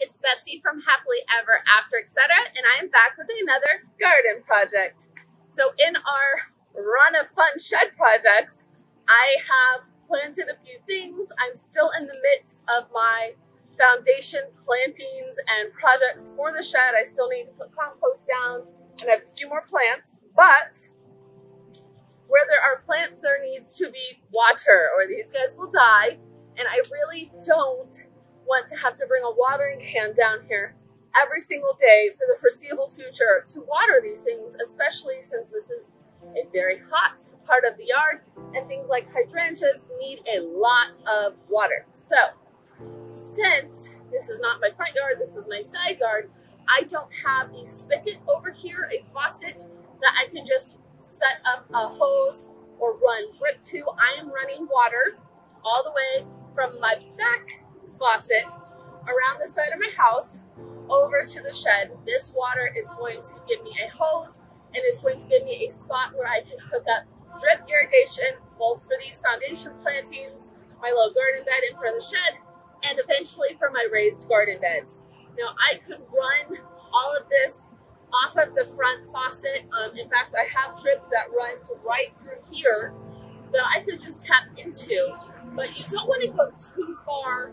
it's Betsy from Happily Ever After Etc. and I am back with another garden project. So in our run of fun shed projects, I have planted a few things. I'm still in the midst of my foundation plantings and projects for the shed. I still need to put compost down and I have a few more plants, but where there are plants, there needs to be water or these guys will die. And I really don't want to have to bring a watering can down here every single day for the foreseeable future to water these things, especially since this is a very hot part of the yard and things like hydrangeas need a lot of water. So since this is not my front yard, this is my side yard, I don't have a spigot over here, a faucet that I can just set up a hose or run drip to. I am running water all the way from my back faucet around the side of my house over to the shed. This water is going to give me a hose and it's going to give me a spot where I can hook up drip irrigation both for these foundation plantings, my little garden bed in front of the shed, and eventually for my raised garden beds. Now I could run all of this off of the front faucet. Um, in fact, I have drip that runs right through here that I could just tap into, but you don't want to go too far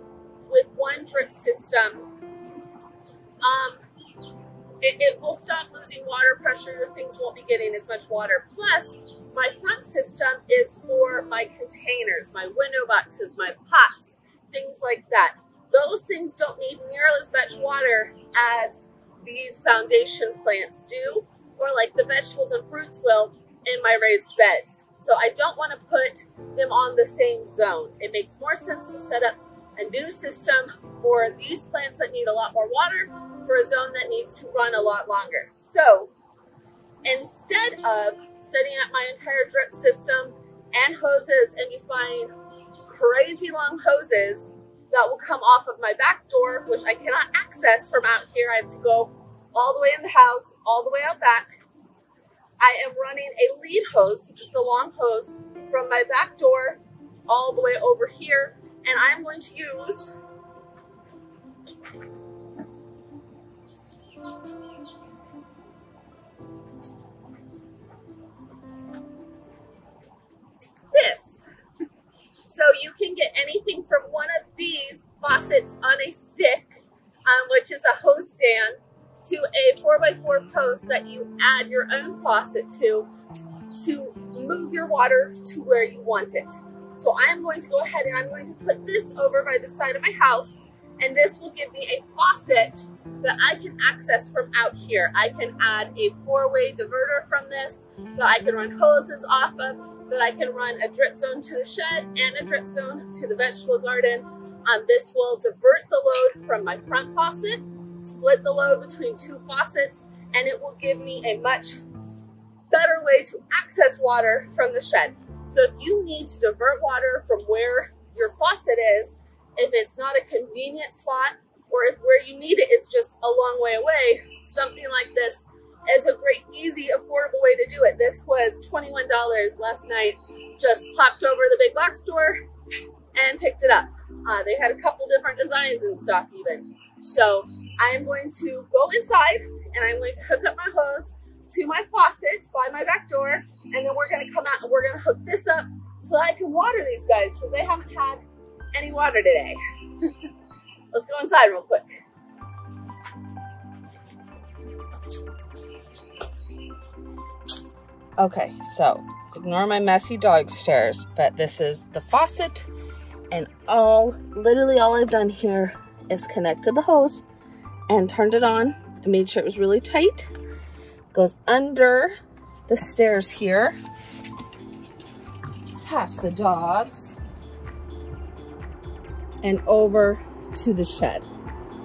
with one drip system, um, it, it, will stop losing water pressure. Things won't be getting as much water. Plus, my front system is for my containers, my window boxes, my pots, things like that. Those things don't need nearly as much water as these foundation plants do, or like the vegetables and fruits will in my raised beds. So I don't want to put them on the same zone. It makes more sense to set up a new system for these plants that need a lot more water for a zone that needs to run a lot longer. So instead of setting up my entire drip system and hoses and just buying crazy long hoses that will come off of my back door, which I cannot access from out here, I have to go all the way in the house, all the way out back. I am running a lead hose, just a long hose, from my back door all the way over here and I'm going to use this. So you can get anything from one of these faucets on a stick, um, which is a hose stand, to a 4x4 post that you add your own faucet to, to move your water to where you want it. So I'm going to go ahead and I'm going to put this over by the side of my house and this will give me a faucet that I can access from out here. I can add a four-way diverter from this that I can run hoses off of, that I can run a drip zone to the shed and a drip zone to the vegetable garden. Um, this will divert the load from my front faucet, split the load between two faucets, and it will give me a much better way to access water from the shed. So if you need to divert water from where your faucet is, if it's not a convenient spot, or if where you need it is just a long way away, something like this is a great, easy, affordable way to do it. This was $21 last night. Just popped over the big box store and picked it up. Uh, they had a couple different designs in stock even. So I'm going to go inside and I'm going to hook up my hose to my faucet by my back door, and then we're gonna come out and we're gonna hook this up so I can water these guys because they haven't had any water today. Let's go inside real quick. Okay, so ignore my messy dog stairs, but this is the faucet and all, literally all I've done here is connected the hose and turned it on. I made sure it was really tight goes under the stairs here, past the dogs, and over to the shed.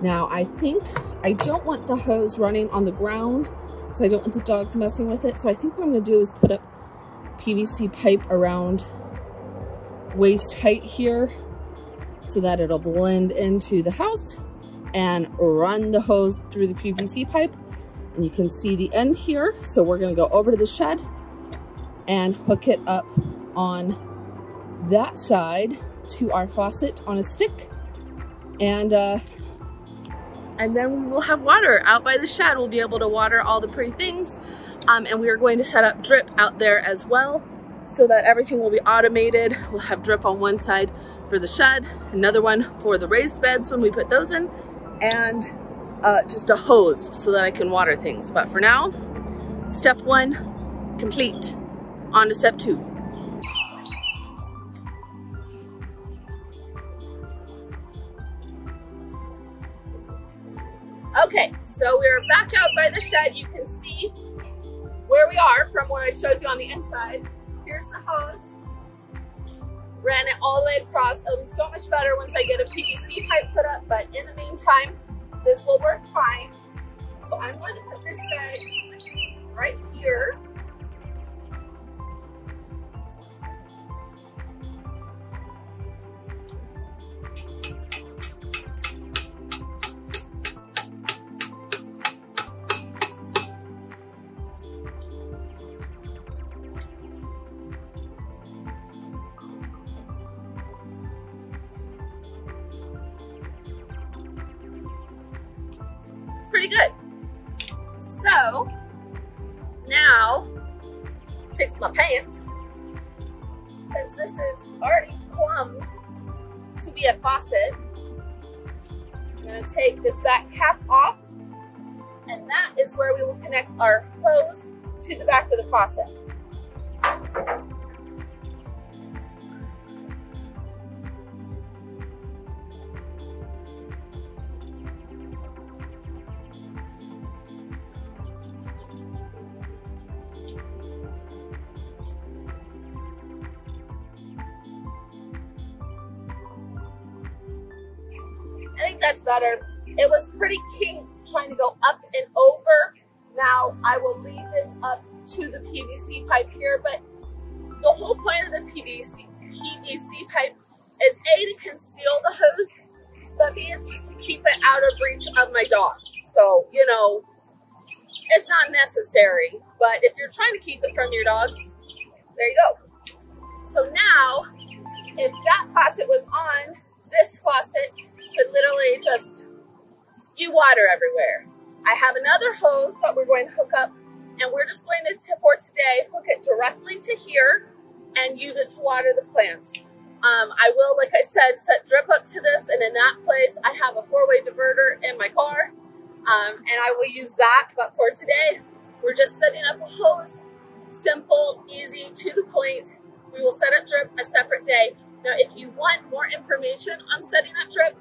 Now, I think I don't want the hose running on the ground because I don't want the dogs messing with it. So I think what I'm going to do is put up PVC pipe around waist height here so that it'll blend into the house and run the hose through the PVC pipe and you can see the end here. So we're gonna go over to the shed and hook it up on that side to our faucet on a stick. And uh, and then we will have water out by the shed. We'll be able to water all the pretty things. Um, and we are going to set up drip out there as well so that everything will be automated. We'll have drip on one side for the shed, another one for the raised beds when we put those in, and uh, just a hose so that I can water things. But for now, step one, complete. On to step two. Okay, so we're back out by the shed. You can see where we are from where I showed you on the inside. Here's the hose. Ran it all the way across. It'll be so much better once I get a PVC pipe put up, but in the meantime, this will work fine. So I'm going to put this bag Since this is already plumbed to be a faucet, I'm gonna take this back cap off and that is where we will connect our hose to the back of the faucet. That's better. It was pretty kinked trying to go up and over. Now I will lead this up to the PVC pipe here, but the whole point of the PVC, PVC pipe is A, to conceal the hose, but B, it's just to keep it out of reach of my dog. So, you know, it's not necessary, but if you're trying to keep it from your dogs, there you go. So now, if that faucet was on, this faucet could literally just spew water everywhere. I have another hose that we're going to hook up and we're just going to, for today, hook it directly to here and use it to water the plants. Um, I will, like I said, set drip up to this and in that place I have a four-way diverter in my car um, and I will use that. But for today, we're just setting up a hose, simple, easy, to the point. We will set up drip a separate day. Now, if you want more information on setting up drip,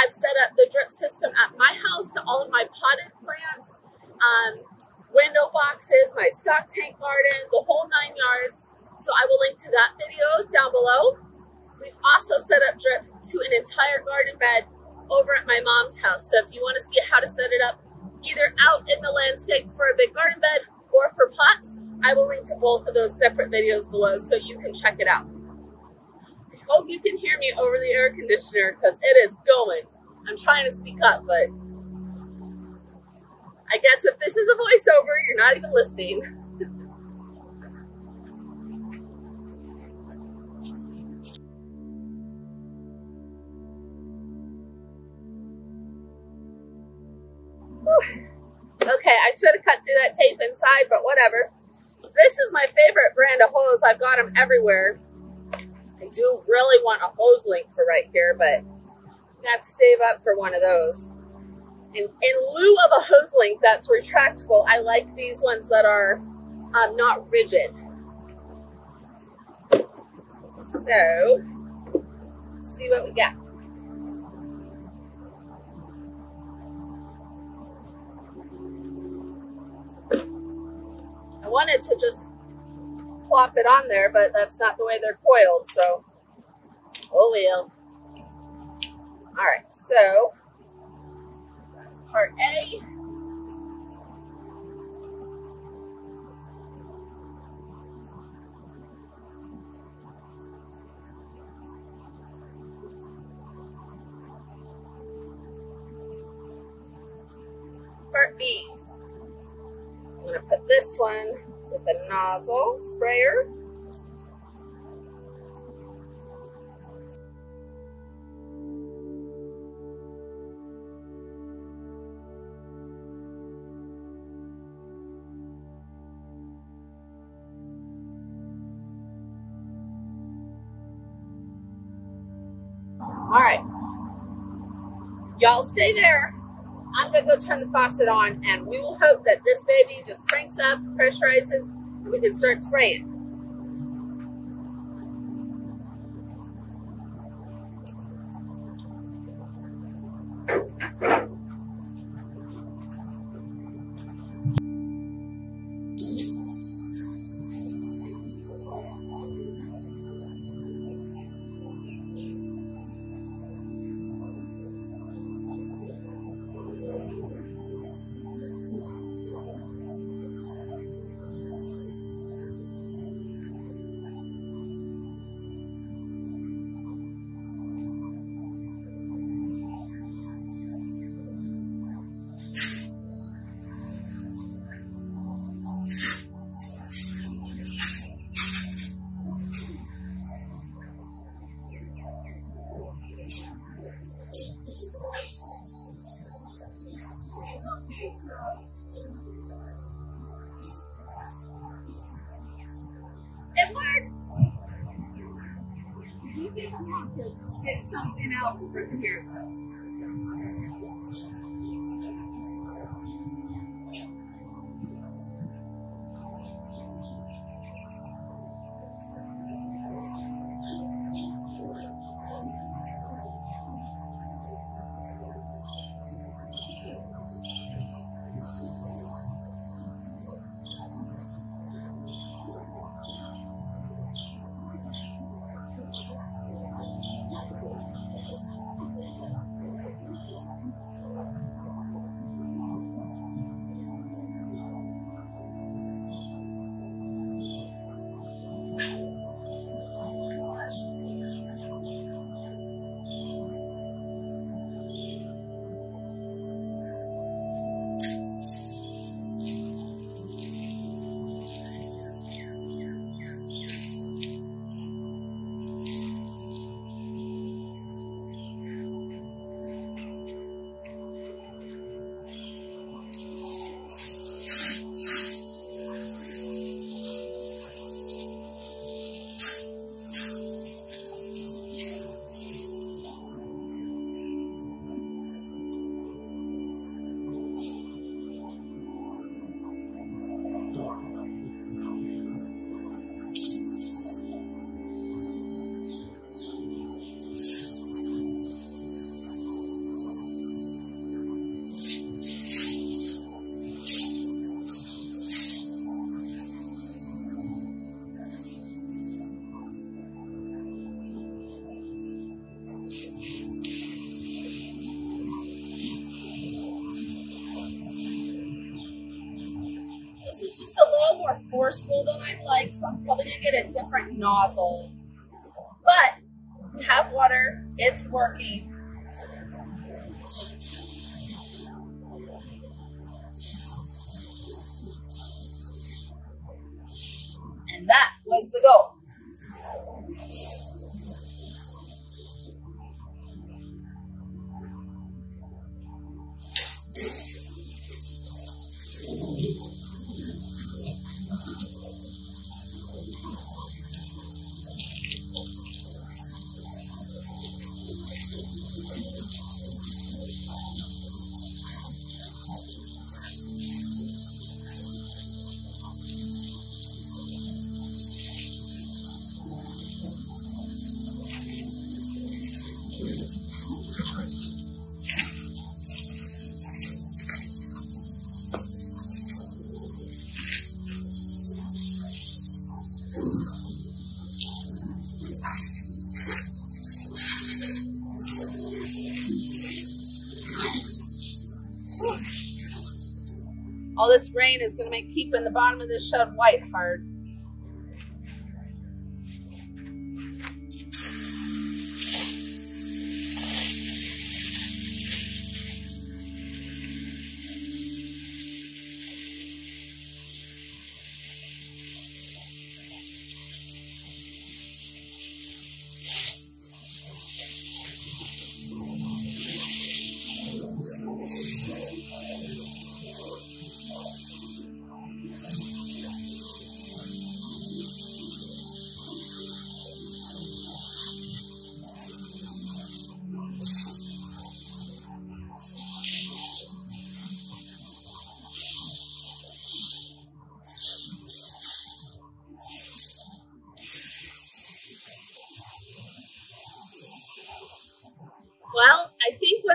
I've set up the drip system at my house to all of my potted plants, um, window boxes, my stock tank garden, the whole nine yards. So I will link to that video down below. We've also set up drip to an entire garden bed over at my mom's house. So if you want to see how to set it up either out in the landscape for a big garden bed or for pots, I will link to both of those separate videos below so you can check it out. Hope you can hear me over the air conditioner because it is going. I'm trying to speak up, but I guess if this is a voiceover, you're not even listening. Okay, I should have cut through that tape inside, but whatever. This is my favorite brand of hose. I've got them everywhere. I do really want a Hoselink for right here, but to save up for one of those. In, in lieu of a Hoselink that's retractable, I like these ones that are um, not rigid. So, see what we got. I wanted to just plop it on there, but that's not the way they're coiled, so well. All right, so part A. Part B. I'm going to put this one with a nozzle sprayer. All right. Y'all stay there. I'm going to go turn the faucet on and we will hope that this baby just cranks up, pressurizes, and we can start spraying. For here? More forceful than I'd like, so I'm probably gonna get a different nozzle. But have water, it's working. And that was the goal. This rain is going to make keeping the bottom of this shed white hard.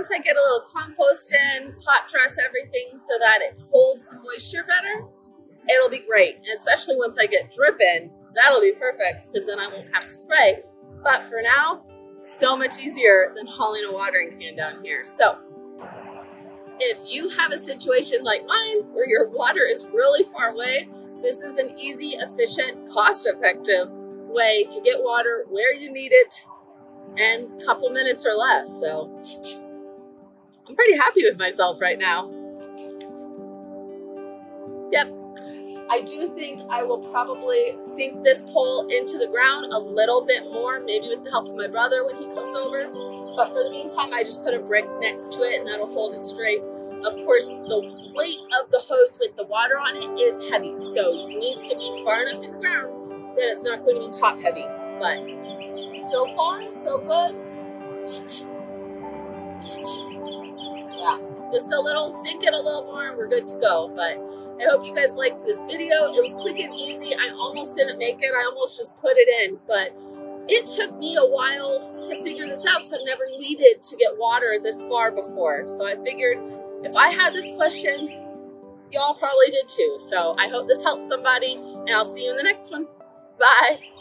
Once I get a little compost in, top dress everything so that it holds the moisture better, it'll be great. Especially once I get drip in, that'll be perfect because then I won't have to spray. But for now, so much easier than hauling a watering can down here. So if you have a situation like mine where your water is really far away, this is an easy, efficient, cost-effective way to get water where you need it and a couple minutes or less. So I'm pretty happy with myself right now. Yep. I do think I will probably sink this pole into the ground a little bit more, maybe with the help of my brother when he comes over. But for the meantime, I just put a brick next to it and that'll hold it straight. Of course, the weight of the hose with the water on it is heavy, so it needs to be far enough in the ground that it's not going to be top heavy. But so far, so good. Yeah, just a little, sink it a little more and we're good to go. But I hope you guys liked this video. It was quick and easy. I almost didn't make it. I almost just put it in, but it took me a while to figure this out because I've never needed to get water this far before. So I figured if I had this question, y'all probably did too. So I hope this helps somebody and I'll see you in the next one. Bye.